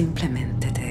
simplemente te.